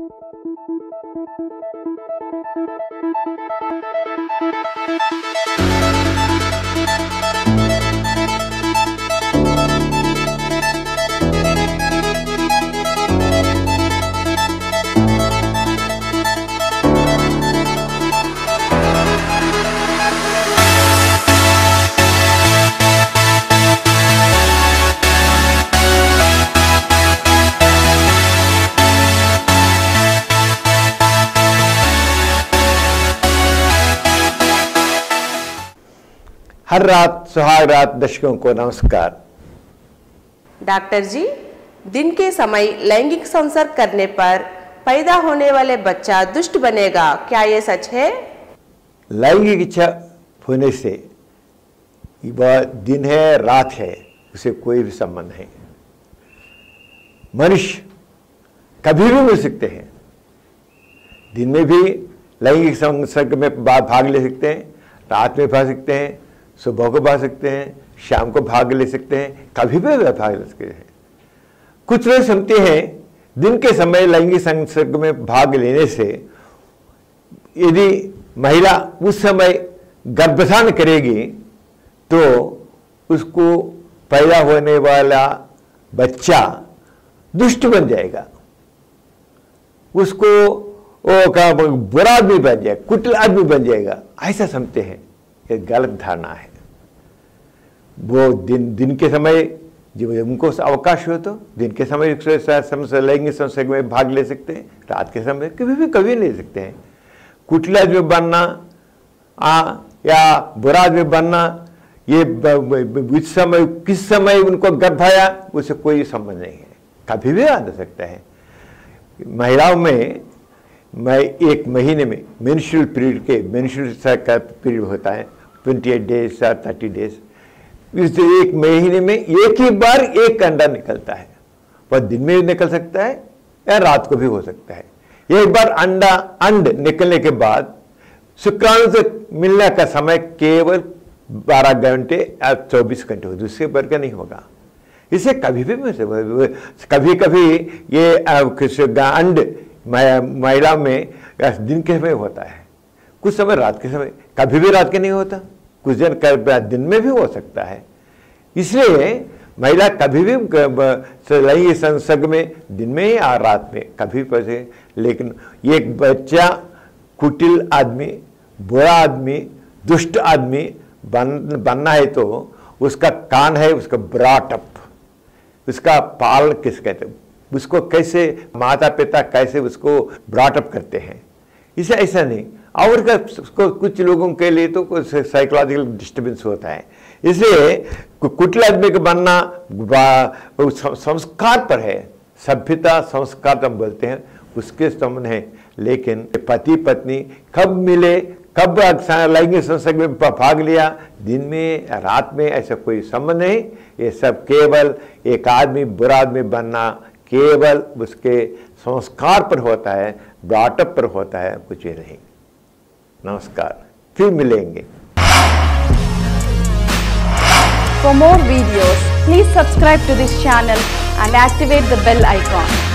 Thank you. हर रात सुहाग रात दर्शकों को नमस्कार। डॉक्टर जी दिन के समय लैंगिक संसर्ग करने पर पैदा होने वाले बच्चा दुष्ट बनेगा क्या ये सच है? लैंगिक इच्छा होने से वह दिन है रात है उसे कोई भी संबंध नहीं। मनुष्य कभी भी मिल सकते हैं। दिन में भी लैंगिक संसर्ग में भाग ले सकते हैं रात में भाग सकते हैं सुबह को भाग सकते हैं, शाम को भाग ले सकते हैं, कभी भी भाग ले सकते हैं। कुछ लोग समझते हैं, दिन के समय लैंगिक संसर्ग में भाग लेने से यदि महिला उस समय गर्भधान करेगी तो उसको पैदा होने वाला बच्चा दुष्ट बन जाएगा। उसको वो का बुरा आदमी बन जाएगा, कुटिल आदमी बन जाएगा। ऐसा समझते हैं, ये गलत धारणा है। वो दिन दिन के समय जब उनको अवकाश हो तो दिन के समय समस्या लैंगिक संसर्ग में भाग ले सकते हैं रात के समय कभी भी कभी ले सकते हैं। कुटिल आदमी बनना आ, या बुरा आदमी बनना ये इस समय किस समय उनको गर्भ आया उससे कोई संबंध नहीं है। कभी भी आ सकता है। महिलाओं में मैं एक महीने में मेंस्ट्रुअल पीरियड के मेंस्ट्रुअल का पीरियड होता है ट्वेंटी एट डेज़ या थर्टी डेज़ इस एक महीने में एक ही बार एक अंडा निकलता है। वह दिन में भी निकल सकता है या रात को भी हो सकता है। एक बार अंडा, अंड निकलने के बाद शुक्राणु से मिलने का समय केवल 12 घंटे या 24 घंटे हो उससे बढ़कर नहीं होगा। इसे कभी भी मिल कभी कभी ये अंड महिला में दिन के समय होता है। कुछ समय रात के समय, कभी भी रात के नहीं होता। कुछ दिन कर दिन में भी हो सकता है। इसलिए महिला कभी भी लैंगिक संसर्ग में दिन में ही या रात में कभी पसे, लेकिन एक बच्चा कुटिल आदमी, बुरा आदमी, दुष्ट आदमी बन, बनना है तो उसका कान है, उसका ब्राटअप उसका पालन किस कहते उसको कैसे माता पिता कैसे उसको ब्राटअप करते हैं। इसे ऐसा नहीं और का कुछ लोगों के लिए तो कुछ साइकोलॉजिकल डिस्टर्बेंस होता है। इसलिए कुटिल आदमी का बनना संस्कार पर है। सभ्यता, संस्कार तो हम बोलते हैं, उसके संबंध है। लेकिन पति, पत्नी कब मिले, कब लैंगिक संसर्ग में भाग लिया, दिन में, रात में, ऐसा कोई संबंध नहीं। ये सब केवल एक आदमी, बुरा आदमी बनना केवल उसके संस्कार पर होता है, ब्राटअप पर होता है, कुछ नहीं। नमस्कार फिर मिलेंगे For more videos, please subscribe to this channel and activate the bell icon.